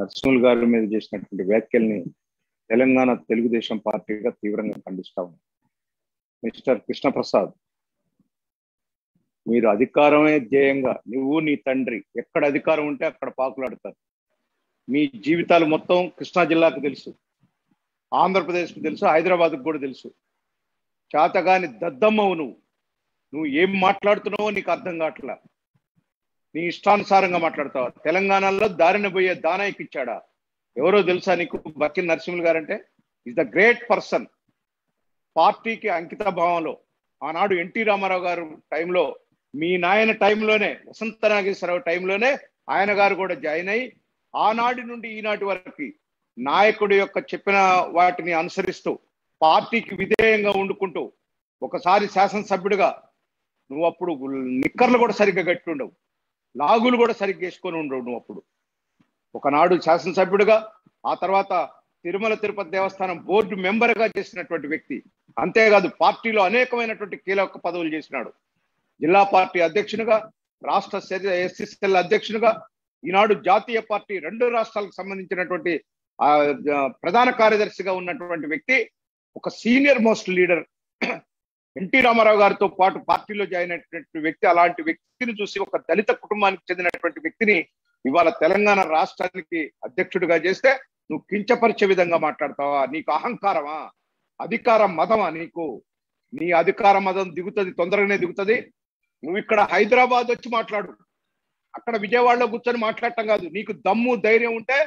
నర్సింహుల్ గారి మీద చేసినటువంటి వ్యాఖ్యల్ని తెలంగాణ తెలుగుదేశం పార్టీగా తీవ్రంగా ఖండిస్తా ఉన్నాం. మిస్టర్ కృష్ణప్రసాద్ మీరు అధికారమే ధ్యేయంగా నువ్వు నీ తండ్రి ఎక్కడ అధికారం ఉంటే అక్కడ పాకులాడతారు. మీ జీవితాలు మొత్తం కృష్ణా జిల్లాకు తెలుసు. ఆంధ్రప్రదేశ్కు తెలుసు హైదరాబాద్కు కూడా తెలుసు. చేతగాని దద్దమ్మవు నువ్వు. నువ్వు ఏం మాట్లాడుతున్నావో నీకు అర్థం కావట్లా. నీ ఇష్టానుసారంగా మాట్లాడతావా? తెలంగాణలో దారిన పోయే దానాయికి ఇచ్చాడా? ఎవరో తెలుసా నీకు బక్కి నరసింహులు గారంటే? ఇస్ ద గ్రేట్ పర్సన్ పార్టీకి అంకిత భావంలో ఆనాడు ఎన్టీ రామారావు గారు టైంలో మీ నాయన టైంలోనే వసంత నాగేశ్వరరావు టైంలోనే ఆయన గారు కూడా జాయిన్ అయ్యి ఆనాటి నుండి ఈనాటి వరకు నాయకుడి యొక్క చెప్పిన వాటిని అనుసరిస్తూ పార్టీకి విధేయంగా ఉండుకుంటూ ఒకసారి శాసనసభ్యుడిగా నువ్వు అప్పుడు నిక్కర్లు కూడా సరిగ్గా కట్టుండవు లాగులు కూడా సరిగ్గా వేసుకొని ఉండవు నువ్వు అప్పుడు. ఒకనాడు శాసనసభ్యుడిగా ఆ తర్వాత తిరుమల తిరుపతి దేవస్థానం బోర్డు మెంబర్గా చేసినటువంటి వ్యక్తి. అంతేకాదు పార్టీలో అనేకమైనటువంటి కీలక పదవులు చేసినాడు. జిల్లా పార్టీ అధ్యక్షునిగా రాష్ట్ర ఎస్ఎస్ఎల్ అధ్యక్షునిగా ఈనాడు జాతీయ పార్టీ రెండు రాష్ట్రాలకు సంబంధించినటువంటి ప్రధాన కార్యదర్శిగా ఉన్నటువంటి వ్యక్తి ఒక senior most leader NT Ramarao గారితో పాటు పార్టీలో జాయిన్ అయినటువంటి వ్యక్తి అలాంటి వ్యక్తిని చూసి ఒక దళిత కుటుంబానికి చెందినటువంటి వ్యక్తిని ఇవాళ తెలంగాణ రాష్ట్రానికి అధ్యక్షుడిగా చేస్తే నువ్వు కించపరిచే విధంగా మాట్లాడతావా? నీకు అహంకారమా? అధికార మతమా నీకు? నీ అధికార మతం దిగుతుంది తొందరగానే దిగుతుంది. నువ్వు ఇక్కడ హైదరాబాద్ వచ్చి మాట్లాడు. అక్కడ విజయవాడలో కూర్చొని మాట్లాడటం కాదు. నీకు దమ్ము ధైర్యం ఉంటే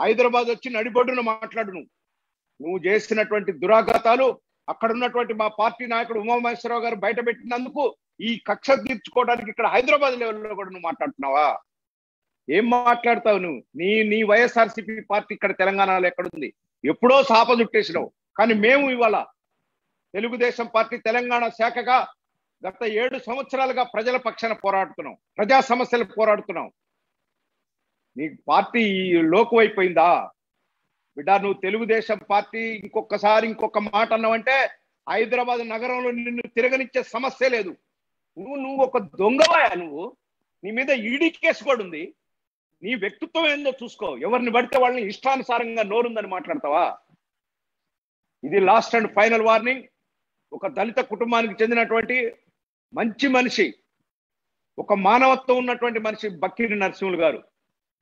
హైదరాబాద్ వచ్చి నడిబొడ్డున మాట్లాడు నువ్వు. నువ్వు చేసినటువంటి దురాఘాతాలు అక్కడ ఉన్నటువంటి మా పార్టీ నాయకుడు ఉమామహేశ్వరరావు గారు బయట పెట్టినందుకు ఈ కక్ష తీర్చుకోవడానికి ఇక్కడ హైదరాబాద్ లెవెల్లో కూడా నువ్వు మాట్లాడుతున్నావా? ఏం మాట్లాడతావు నువ్వు? నీ నీ వైఎస్ఆర్సీపీ పార్టీ ఇక్కడ తెలంగాణలో ఎక్కడుంది? ఎప్పుడో సాప చుట్టేసినావు. కానీ మేము ఇవాళ తెలుగుదేశం పార్టీ తెలంగాణ శాఖగా గత ఏడు సంవత్సరాలుగా ప్రజల పక్షాన పోరాడుతున్నాం. ప్రజా సమస్యలు పోరాడుతున్నాం. నీకు పార్టీ లోకు అయిపోయిందా బిడ్డ నువ్వు తెలుగుదేశం పార్టీ ఇంకొకసారి ఇంకొక మాట అన్నావంటే హైదరాబాద్ నగరంలో నిన్ను తిరగనిచ్చే సమస్య లేదు. నువ్వు నువ్వు ఒక దొంగవాయా నువ్వు? నీ మీద ఈడీ కేసు కూడా ఉంది. నీ వ్యక్తిత్వం ఏందో చూసుకో. ఎవరిని పడితే వాళ్ళని ఇష్టానుసారంగా నోరుందని మాట్లాడతావా? ఇది లాస్ట్ అండ్ ఫైనల్ వార్నింగ్ ఒక దళిత కుటుంబానికి చెందినటువంటి మంచి మనిషి ఒక మానవత్వం ఉన్నటువంటి మనిషి బక్కిరి నరసింహులు గారు.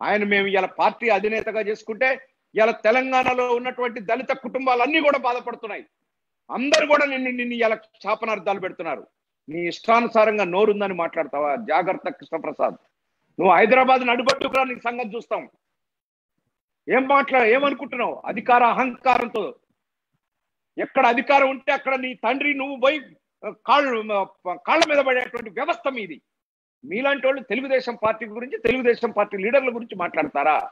ఆయన మేము ఇలా పార్టీ అధినేతగా చేసుకుంటే ఇలా తెలంగాణలో ఉన్నటువంటి దళిత కుటుంబాలన్నీ కూడా బాధపడుతున్నాయి. అందరు కూడా నిన్ను నిన్ను ఇలా శాపనార్థాలు పెడుతున్నారు. నీ ఇష్టానుసారంగా నోరుందని మాట్లాడతావా? జాగ్రత్త కృష్ణప్రసాద్. నువ్వు హైదరాబాద్ నడుబట్టుకురా నీ సంగతి చూస్తాం. ఏం మాట్లా ఏమనుకుంటున్నావు? అధికార అహంకారంతో. ఎక్కడ అధికారం ఉంటే అక్కడ నీ తండ్రి నువ్వు పోయి కాళ్ళు కాళ్ళ మీద పడేటువంటి వ్యవస్థ మీది. మీలాంటి వాళ్ళు తెలుగుదేశం పార్టీ గురించి తెలుగుదేశం పార్టీ లీడర్ల గురించి మాట్లాడతారా?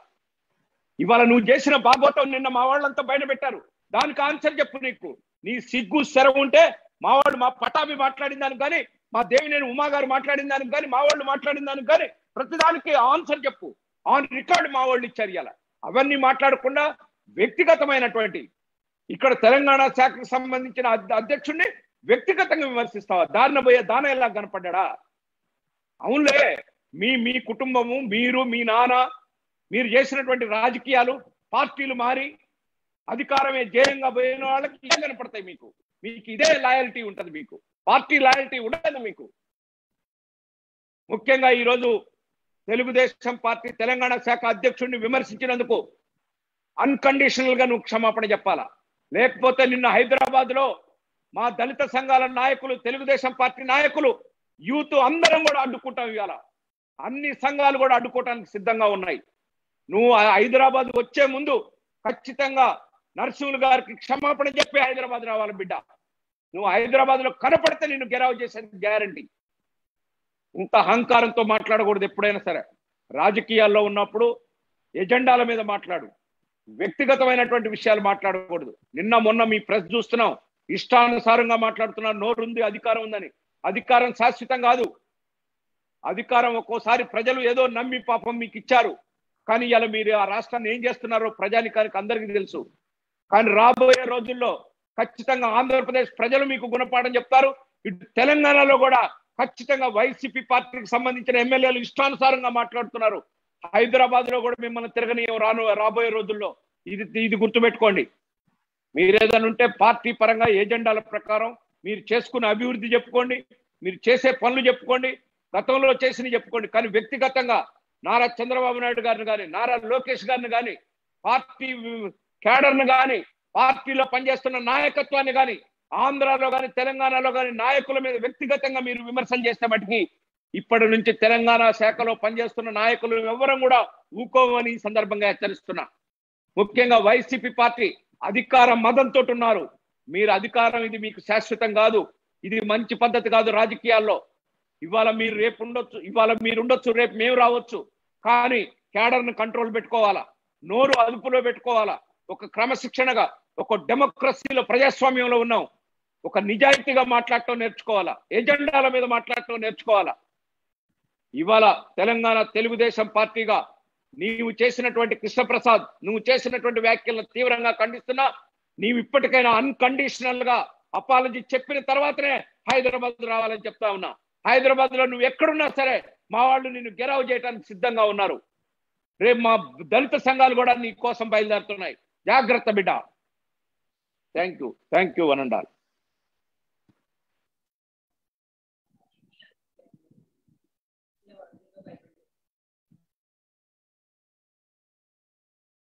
ఇవాళ నువ్వు చేసిన బాగోతం నిన్న మా వాళ్ళంతా బయట పెట్టారు. దానికి ఆన్సర్ చెప్పు నీకు. నీ సిగ్గు శరం ఉంటే మా వాళ్ళు మా పటాభి మాట్లాడిన దానికి కానీ మా దేవినేని ఉమా గారు మాట్లాడిన దానికి కానీ మా వాళ్ళు మాట్లాడిన దానికి కానీ ప్రతిదానికి ఆన్సర్ చెప్పు. ఆన్ రికార్డ్ మా వాళ్ళు ఇచ్చారు ఇలా అవన్నీ మాట్లాడకుండా వ్యక్తిగతమైనటువంటి ఇక్కడ తెలంగాణ శాఖకు సంబంధించిన అధ్యక్షుడిని వ్యక్తిగతంగా విమర్శిస్తావా? దారిన పోయే దాన ఎలా కనపడ్డా అవునులే మీ మీ కుటుంబము మీరు మీ నాన్న మీరు చేసినటువంటి రాజకీయాలు పార్టీలు మారి అధికారమే జయంగా పోయిన వాళ్ళకి ఇదే కనపడతాయి మీకు? మీకు ఇదే లాయల్టీ ఉంటుంది మీకు. పార్టీ లాయల్టీ ఉండదు మీకు. ముఖ్యంగా ఈరోజు తెలుగుదేశం పార్టీ తెలంగాణ శాఖ అధ్యక్షుడిని విమర్శించినందుకు అన్కండిషనల్గా నువ్వు క్షమాపణ చెప్పాలా? లేకపోతే నిన్న హైదరాబాద్లో మా దళిత సంఘాల నాయకులు తెలుగుదేశం పార్టీ నాయకులు యూత్ అందరం కూడా అడ్డుకుంటాం ఇవాళ. అన్ని సంఘాలు కూడా అడ్డుకోవటానికి సిద్ధంగా ఉన్నాయి. నువ్వు ఆ హైదరాబాద్ వచ్చే ముందు ఖచ్చితంగా నర్సింహులు గారికి క్షమాపణ చెప్పి హైదరాబాద్ రావాలి బిడ్డ. నువ్వు హైదరాబాద్లో కనపడితే నిన్ను గెరావ్ చేసేది గ్యారంటీ. ఇంత అహంకారంతో మాట్లాడకూడదు ఎప్పుడైనా సరే. రాజకీయాల్లో ఉన్నప్పుడు ఎజెండాల మీద మాట్లాడు. వ్యక్తిగతమైనటువంటి విషయాలు మాట్లాడకూడదు. నిన్న మొన్న మీ ప్రెస్ చూస్తున్నాం. ఇష్టానుసారంగా మాట్లాడుతున్నారు నోరుంది అధికారం ఉందని. అధికారం శాశ్వతం కాదు. అధికారం ఒక్కోసారి ప్రజలు ఏదో నమ్మి పాపం మీకు ఇచ్చారు కానీ ఇలా మీరు ఆ రాష్ట్రాన్ని ఏం చేస్తున్నారో ప్రజానికానికి అందరికీ తెలుసు. కానీ రాబోయే రోజుల్లో ఖచ్చితంగా ఆంధ్రప్రదేశ్ ప్రజలు మీకు గుణపాఠం చెప్తారు. ఇటు తెలంగాణలో కూడా ఖచ్చితంగా వైసీపీ పార్టీకి సంబంధించిన ఎమ్మెల్యేలు ఇష్టానుసారంగా మాట్లాడుతున్నారు. హైదరాబాద్లో కూడా మిమ్మల్ని తిరగనీయం రాను రాబోయే రోజుల్లో. ఇది ఇది గుర్తుపెట్టుకోండి. మీరు ఏదైనా ఉంటే పార్టీ పరంగా ఏజెండాల ప్రకారం మీరు చేసుకున్న అభివృద్ధి చెప్పుకోండి. మీరు చేసే పనులు చెప్పుకోండి. గతంలో చేసిన చెప్పుకోండి. కానీ వ్యక్తిగతంగా నారా చంద్రబాబు నాయుడు గారిని కానీ నారా లోకేష్ గారిని కానీ పార్టీ క్యాడర్ను కానీ పార్టీలో పనిచేస్తున్న నాయకత్వాన్ని కానీ ఆంధ్రాలో కానీ తెలంగాణలో కానీ నాయకుల మీద వ్యక్తిగతంగా మీరు విమర్శన చేస్తే మటుకి ఇప్పటి నుంచి తెలంగాణ శాఖలో పనిచేస్తున్న నాయకులు ఎవరం కూడా ఊకోవని సందర్భంగా హెచ్చరిస్తున్నా. ముఖ్యంగా వైసీపీ పార్టీ అధికార మదంతో ఉన్నారు. మీరు అధికారం ఇది మీకు శాశ్వతం కాదు. ఇది మంచి పద్ధతి కాదు రాజకీయాల్లో. ఇవాళ మీరు రేపు ఉండొచ్చు ఇవాళ మీరు ఉండొచ్చు రేపు మేము రావచ్చు. కానీ క్యాడర్ను కంట్రోల్ పెట్టుకోవాలా? నోరు అదుపులో పెట్టుకోవాలా? ఒక క్రమశిక్షణగా ఒక డెమోక్రసీలో ప్రజాస్వామ్యంలో ఉన్నాం. ఒక నిజాయితీగా మాట్లాడటం నేర్చుకోవాలా? ఎజెండాల మీద మాట్లాడటం నేర్చుకోవాలా? ఇవాళ తెలంగాణ తెలుగుదేశం పార్టీగా నీవు చేసినటువంటి కృష్ణప్రసాద్ నువ్వు చేసినటువంటి వ్యాఖ్యలను తీవ్రంగా ఖండిస్తున్నా నీవు ఇప్పటికైనా అన్కండిషనల్గా అపాలజీ చెప్పిన తర్వాతనే హైదరాబాద్ రావాలని చెప్తా ఉన్నా. హైదరాబాద్లో నువ్వు ఎక్కడున్నా సరే మా వాళ్ళు నిన్ను గెరావు చేయడానికి సిద్ధంగా ఉన్నారు. రేపు మా దళిత సంఘాలు కూడా నీ కోసం బయలుదేరుతున్నాయి. జాగ్రత్త బిడ్డ. Thank you thank you one and all